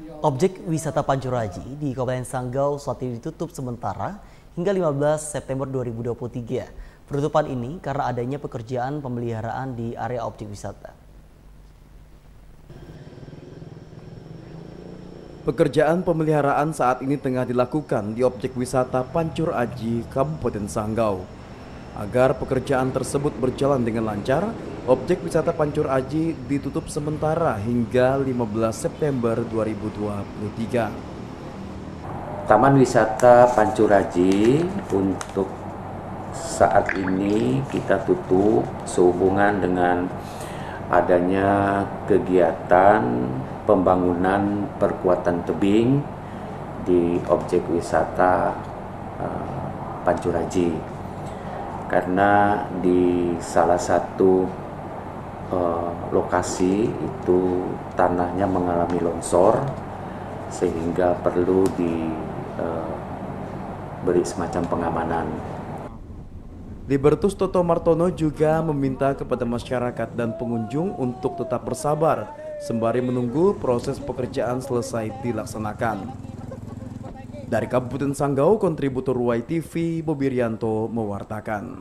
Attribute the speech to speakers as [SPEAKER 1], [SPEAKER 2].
[SPEAKER 1] Objek wisata Pancuraji di Kabupaten Sanggau saat ini ditutup sementara hingga 15 September 2023. Penutupan ini karena adanya pekerjaan pemeliharaan di area objek wisata.
[SPEAKER 2] Pekerjaan pemeliharaan saat ini tengah dilakukan di objek wisata Pancur Aji, Kabupaten Sanggau. Agar pekerjaan tersebut berjalan dengan lancar, objek wisata Pancur Aji ditutup sementara hingga 15 September 2023.
[SPEAKER 3] Taman wisata Pancur Aji untuk saat ini kita tutup sehubungan dengan adanya kegiatan pembangunan perkuatan tebing di objek wisata uh, Pancuraji karena di salah satu uh, lokasi itu tanahnya mengalami longsor sehingga perlu diberi uh, semacam pengamanan.
[SPEAKER 2] Libertus Toto Martono juga meminta kepada masyarakat dan pengunjung untuk tetap bersabar sembari menunggu proses pekerjaan selesai dilaksanakan. Dari Kabupaten Sanggau, kontributor YTV Bobirianto mewartakan.